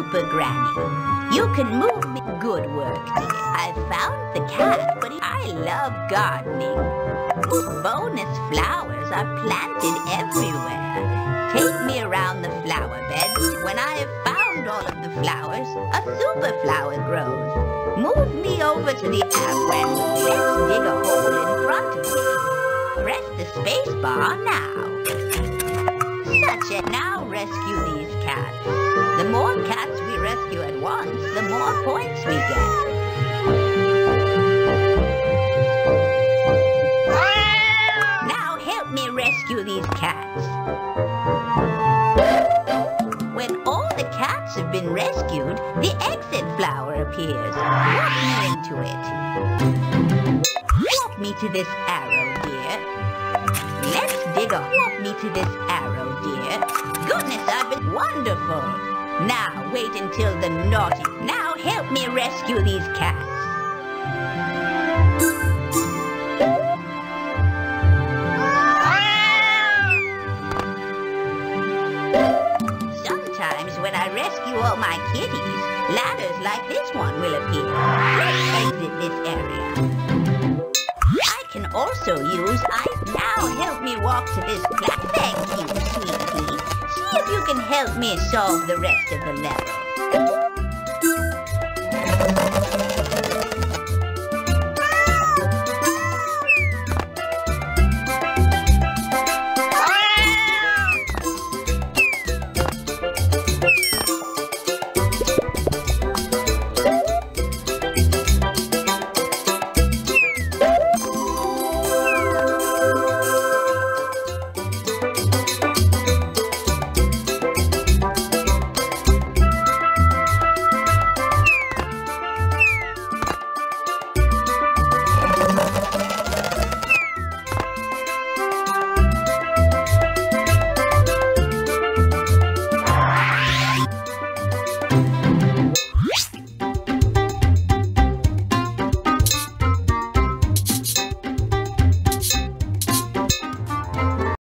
Granny. You can move me. Good work, dear. I found the cat, but I love gardening. Bonus flowers are planted everywhere. Take me around the flower beds. When I have found all of the flowers, a super flower grows. Move me over to the apple. Let's dig a hole in front of me. Press the space bar now. Such a now rescue rescue these cats. When all the cats have been rescued, the exit flower appears. Walk me into it. Walk me to this arrow, dear. Let's dig a walk me to this arrow, dear. Goodness, I've been wonderful. Now wait until the naughty. Now help me rescue these cats. Rescue all my kitties, ladders like this one will appear. Let's exit this area. I can also use I now help me walk to this plat. Thank you, sweetie. See if you can help me solve the rest of the level. Música